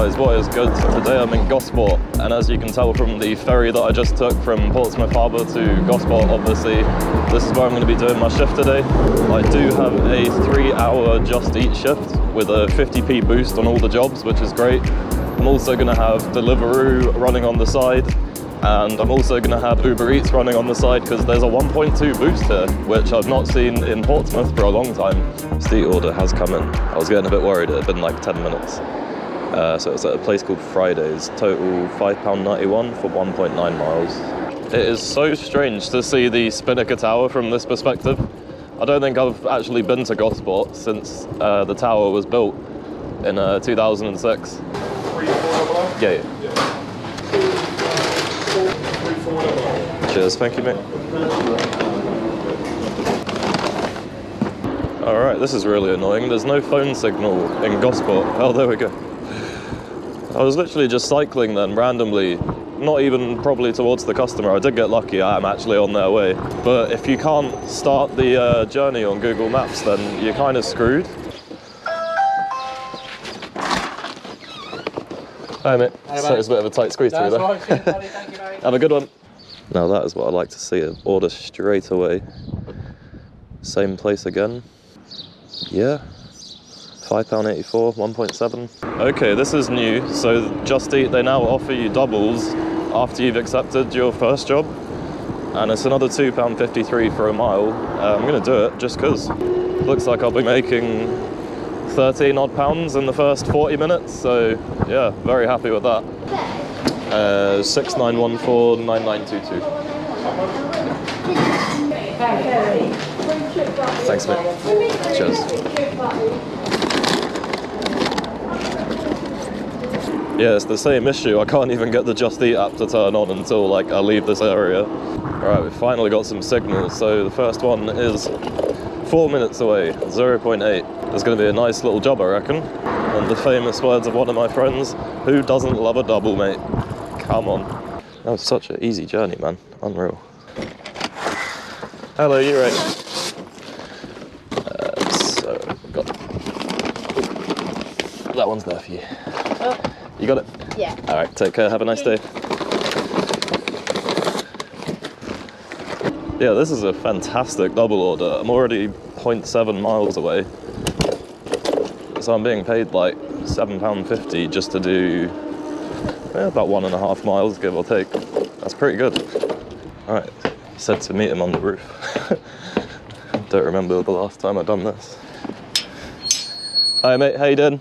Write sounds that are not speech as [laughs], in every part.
guys, what is good? Today I'm in Gosport and as you can tell from the ferry that I just took from Portsmouth Harbour to Gosport obviously this is where I'm going to be doing my shift today. I do have a three hour Just Eat shift with a 50p boost on all the jobs which is great. I'm also going to have Deliveroo running on the side and I'm also going to have Uber Eats running on the side because there's a 1.2 boost here, which I've not seen in Portsmouth for a long time. Steet order has come in. I was getting a bit worried, it had been like 10 minutes. Uh, so it's at a place called Fridays, total £5.91 for 1.9 miles. It is so strange to see the Spinnaker Tower from this perspective. I don't think I've actually been to Gosport since uh, the tower was built in uh, 2006. Yeah, yeah. Cheers, thank you, mate. All right, this is really annoying. There's no phone signal in Gosport. Oh, there we go. I was literally just cycling then randomly, not even probably towards the customer. I did get lucky, I am actually on their way. But if you can't start the uh, journey on Google Maps, then you're kind of screwed. Hi mate. so it's a bit of a tight squeeze through there. [laughs] Have a good one. Now that is what I like to see, an order straight away. Same place again. Yeah. £5.84, 1.7. Okay, this is new. So Just Eat, they now offer you doubles after you've accepted your first job. And it's another £2.53 for a mile. Uh, I'm gonna do it just because. Looks like I'll be making 13 odd pounds in the first 40 minutes. So yeah, very happy with that. Uh, 69149922. Thanks, mate. Cheers. Yeah, it's the same issue. I can't even get the Just Eat app to turn on until like I leave this area. Alright, we've finally got some signals. So the first one is four minutes away, 0.8. There's going to be a nice little job, I reckon. And the famous words of one of my friends, who doesn't love a double, mate? Come on. That was such an easy journey, man. Unreal. Hello, you right? Uh. That one's there for you. Oh, You got it? yeah. All right, take care. Have a nice day. Yeah, this is a fantastic double order. I'm already 0.7 miles away. So I'm being paid like £7.50 just to do eh, about one and a half miles, give or take. That's pretty good. All right, he said to meet him on the roof. [laughs] Don't remember the last time I've done this. Hi mate, how you doing?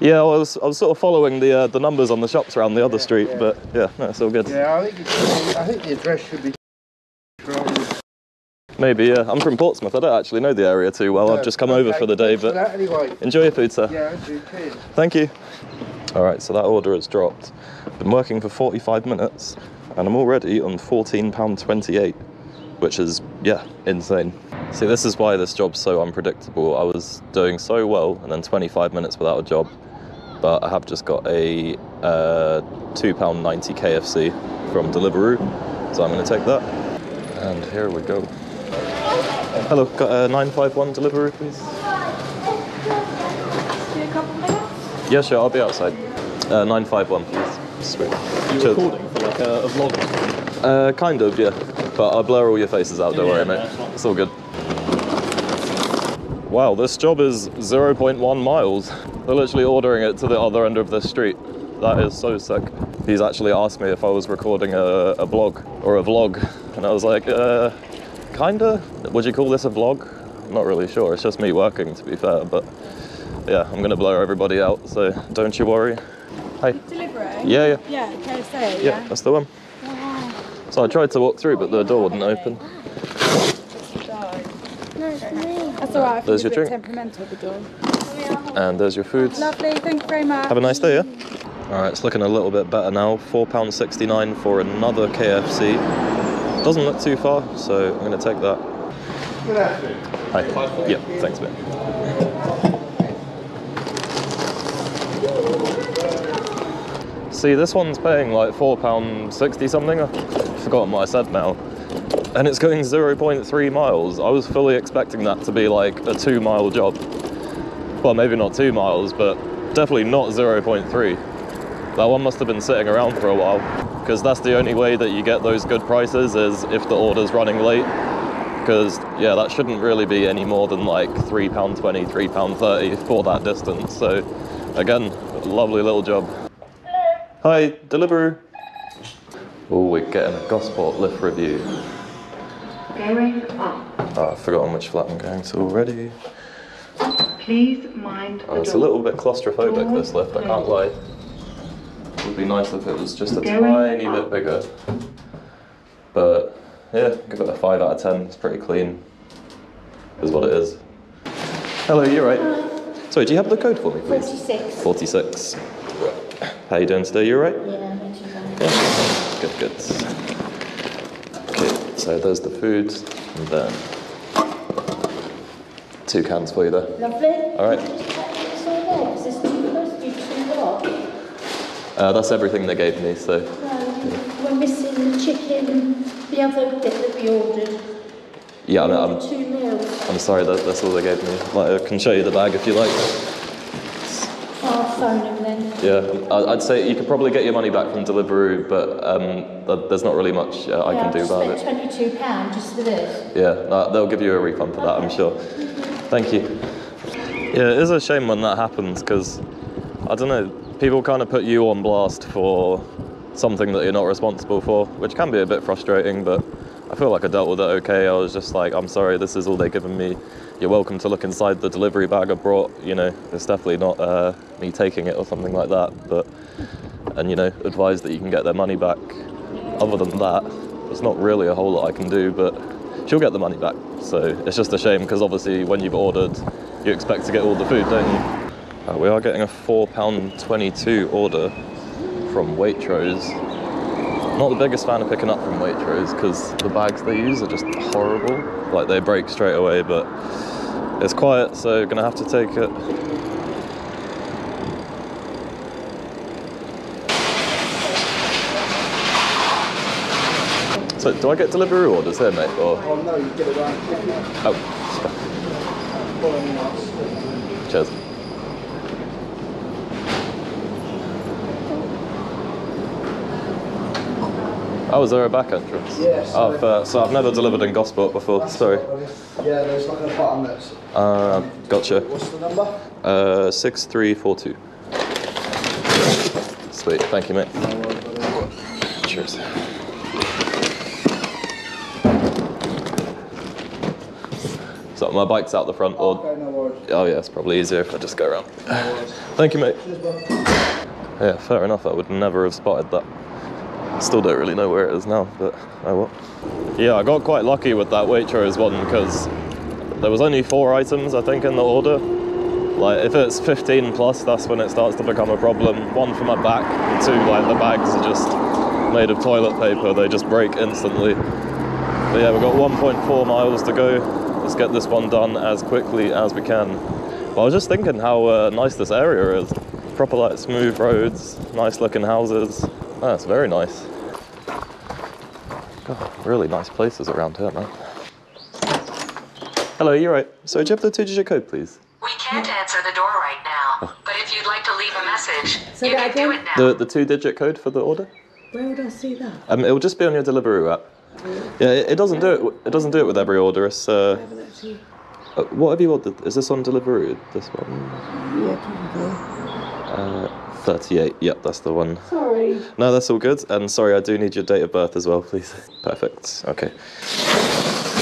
Yeah, I was, I was sort of following the uh, the numbers on the shops around the other street, yeah. but yeah, no, it's all good. Yeah, I think I think the address should be. Maybe, yeah. I'm from Portsmouth. I don't actually know the area too well. I've just come over for the day, but anyway. enjoy your food, sir. Yeah, Andrew, cheers. Thank you. All right, so that order has dropped. Been working for 45 minutes, and I'm already on 14 pound 28, which is yeah, insane. See, this is why this job's so unpredictable. I was doing so well, and then 25 minutes without a job, but I have just got a uh, two pound 90 KFC from Deliveroo, so I'm going to take that. And here we go. Hello, got a 951 Deliveroo, please. Yeah, sure, I'll be outside. Uh, 951, please. Sweet. You recording for like a, a vlog? Uh, kind of, yeah. But I'll blur all your faces out, don't Yeah, worry, mate. it's. It's all good. Wow, this job is 0.1 miles. They're literally ordering it to the other end of the street. That is so sick. He's actually asked me if I was recording a, a blog or a vlog. And I was like, uh, kinda? Would you call this a vlog? I'm not really sure. It's just me working, to be fair. But yeah, I'm gonna blur everybody out, so don't you worry. Hi. Delivering? Yeah, yeah. Yeah, KFC, Yeah, that's the one. So I tried to walk through, but the door wouldn't open. That's all right. There's your drink. temperamental, the door. And there's your food. Lovely, thank you very much. Have a nice day, yeah? All right, it's looking a little bit better now. £4.69 for another KFC. Doesn't look too far, so I'm going to take that. Good afternoon. Hi. Yeah, thanks, mate. See, this one's paying like £4.60 something. Forgotten what I said now. And it's going 0.3 miles. I was fully expecting that to be like a two mile job. Well, maybe not two miles, but definitely not 0.3. That one must have been sitting around for a while because that's the only way that you get those good prices is if the order's running late. Because yeah, that shouldn't really be any more than like three pound twenty, three pound thirty for that distance. So again, lovely little job. Hi, Deliveroo. Oh, we're getting a Gosport lift review. Going up. Ah, oh, I've forgotten which flat I'm going to already. Please mind the Oh, it's a little bit claustrophobic, this lift, I can't lie. It would be nice if it was just a Going tiny bit bigger. But yeah, give it a 5 out of 10. It's pretty clean. Is what it is. Hello, you're right? Sorry, do you have the code for me, please? 46. 46. How you doing today? You're right? Yeah, not too bad. Good, good. Okay, so there's the food, and then two cans for you there. Lovely. All right. It's all there, 'cause it's not supposed to be too lot. Uh, that's everything they gave me, so No, we're missing the chicken, the other bit that we ordered. yeah, I'm, We I'm, ordered meals. I'm sorry that that's all they gave me. Like, I can show you the bag if you like. Phone them then. Yeah, I'd say you could probably get your money back from Deliveroo, but um, there's not really much uh, I yeah, can do about it. twenty-two pounds just for this. Yeah, no, they'll give you a refund for that, I'm sure. Thank you. Yeah, it is a shame when that happens because I don't know, people kind of put you on blast for something that you're not responsible for, which can be a bit frustrating, but I feel like I dealt with it okay. I was just like, I'm sorry, this is all they've given me. You're welcome to look inside the delivery bag I brought. You know, it's definitely not uh, me taking it or something like that, but and you know, advise that you can get their money back. Other than that, it's not really a whole lot I can do, but she'll get the money back. So it's just a shame because obviously when you've ordered, you expect to get all the food, don't you? Uh, we are getting a £4.22 order from Waitrose. Not the biggest fan of picking up from Waitrose because the bags they use are just horrible. Like they break straight away, but it's quiet, so gonna have to take it. So do I get Deliveroo orders here, mate? Or Oh no, you get it right. oh, cheers. Oh, is there a back entrance? Yes. Oh, fair. So I've never delivered in Gosport before. Sorry. Yeah, there's like a button that's. Uh, gotcha. What's the number? Uh, six three four two. Sweet. Thank you, mate. Cheers. So my bike's out the front. Or Okay, no oh yeah, it's probably easier if I just go around. No. Thank you, mate. Cheers. Yeah, fair enough. I would never have spotted that. Still don't really know where it is now, but oh well. Yeah, I got quite lucky with that Waitrose one because there was only four items I think in the order. Like if it's 15 plus, that's when it starts to become a problem. One for my back, and two like the bags are just made of toilet paper. They just break instantly. But yeah, we've got 1.4 miles to go. Let's get this one done as quickly as we can. But I was just thinking how uh, nice this area is. Proper like smooth roads, nice looking houses. It's very nice. God, really nice places around here, man. Hello, you're right. So do you have the two-digit code, please? We can't answer the door right now, but if you'd like to leave a message, Say you that can do it now. The the two-digit code for the order? Where would I see that? Um, it will just be on your Deliveroo app. Yeah, it, it doesn't do it. It doesn't do it with every order. It's uh, actually. uh, what have you ordered? Is this on Deliveroo? This one? Yeah, probably. Uh, 38. Yep, that's the one. Sorry. No, that's all good. And sorry, I do need your date of birth as well, please. [laughs] Perfect. Okay.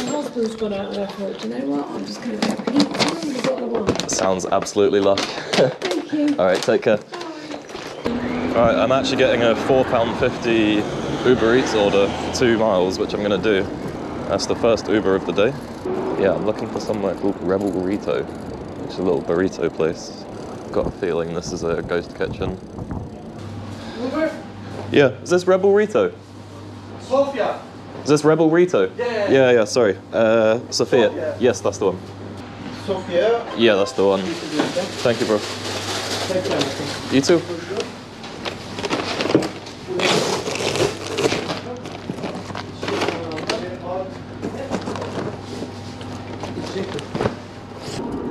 My husband's gone out and I thought, do you know what? I'm just going to get pizza and a bottle of wine. Sounds absolutely lush. [laughs] Thank you. all right, take care. Bye. All right, I'm actually getting a £4.50 Uber Eats order, for two miles, which I'm going to do. That's the first Uber of the day. Yeah, I'm looking for somewhere called Rebel Burrito, which is a little burrito place. Got a feeling this is a ghost kitchen. Yeah, is this Rebel Rito? Sophia. Is this Rebel Rito? Yeah. Yeah, yeah, sorry. Uh, Sophia. Sophia. Yes, that's the one. Sophia. Yeah, that's the one. Thank Thank you, bro. you. You too.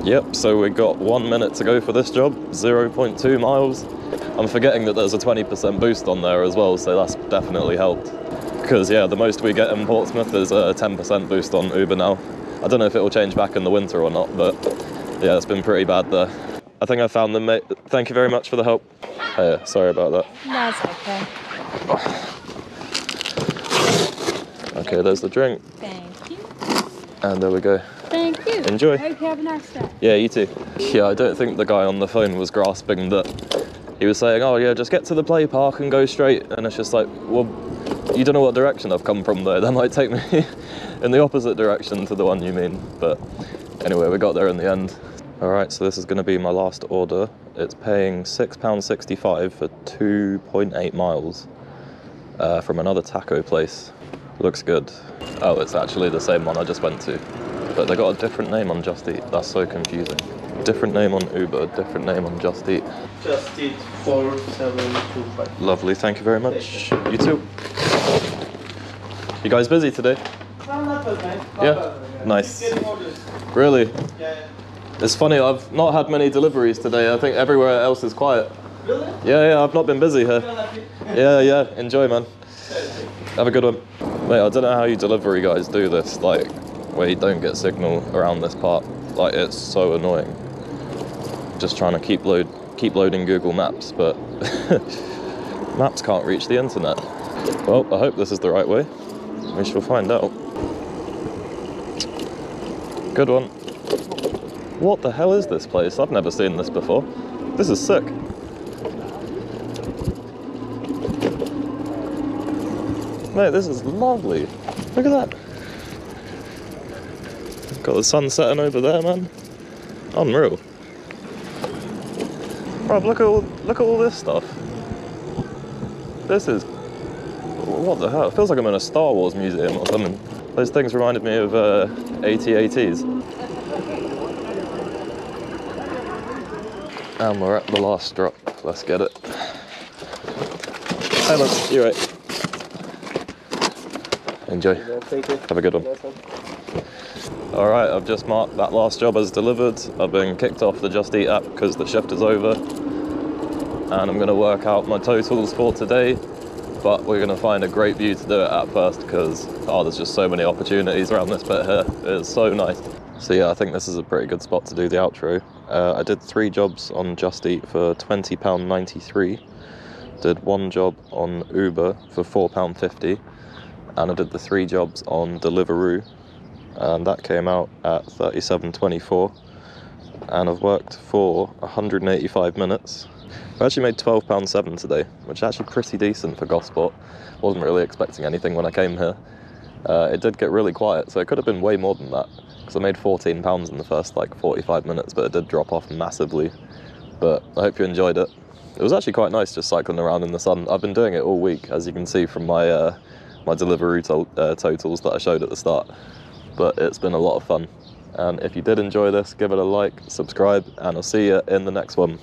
Yep, so we've got one minute to go for this job, 0.2 miles. I'm forgetting that there's a 20% boost on there as well, so that's definitely helped. Because, yeah, the most we get in Portsmouth is a 10% boost on Uber now. I don't know if it will change back in the winter or not, but yeah, it's been pretty bad there. I think I found them, mate. Thank you very much for the help. Oh, hey, sorry about that. That's okay. Okay, there's the drink, Thank you. and there we go. Enjoy. Hope you have a nice day. Yeah, you too. Yeah, I don't think the guy on the phone was grasping that he was saying, oh, yeah, just get to the play park and go straight. And it's just like, well, you don't know what direction I've come from though. [laughs] That might take me in the opposite direction to the one you mean. But anyway, we got there in the end. All right, so this is going to be my last order. It's paying £6.65 for 2.8 miles uh, from another taco place. Looks good. Oh, it's actually the same one I just went to. But they got a different name on Just Eat. That's so confusing. Different name on Uber, different name on Just Eat. Just eat 4725. Lovely, thank you very much. You too. You guys busy today? No, not bad, man. Not Yeah? bad. Nice. Really? Yeah. It's funny, I've not had many deliveries today. I think everywhere else is quiet. Really? Yeah, yeah, I've not been busy here. [laughs] Yeah, yeah, enjoy, man. Have a good one. Mate, I don't know how you delivery guys do this, like, where you don't get signal around this part. Like, it's so annoying. Just trying to keep load, keep loading Google Maps, but [laughs] Maps can't reach the internet. Well, I hope this is the right way. We shall find out. Good one. What the hell is this place? I've never seen this before. This is sick. Mate, this is lovely. Look at that. Got the sun setting over there, man. Unreal. Bro, look at all look at all this stuff. This is what the hell? It feels like I'm in a Star Wars museum or something. Those things reminded me of uh, AT-ATs. And we're at the last drop. Let's get it. Hey, look, you're right. Enjoy. Have a good one. All right, I've just marked that last job as delivered. I've been kicked off the Just Eat app because the shift is over. And I'm to work out my totals for today. But we're to find a great view to do it at first because, oh, there's just so many opportunities around this bit here. It's so nice. So, yeah, I think this is a pretty good spot to do the outro. Uh, I did three jobs on Just Eat for £20.93. Did one job on Uber for £4.50 and I did the three jobs on Deliveroo, and that came out at 37.24. And I've worked for 185 minutes. I actually made £12.7 today, which is actually pretty decent for Gosport. Wasn't really expecting anything when I came here. Uh, it did get really quiet, so it could have been way more than that. Because I made £14 in the first like 45 minutes, but it did drop off massively. But I hope you enjoyed it. It was actually quite nice just cycling around in the sun. I've been doing it all week, as you can see from my uh, my Deliveroo to- uh, totals that I showed at the start. But it's been a lot of fun. And if you did enjoy this, give it a like, subscribe, and I'll see you in the next one.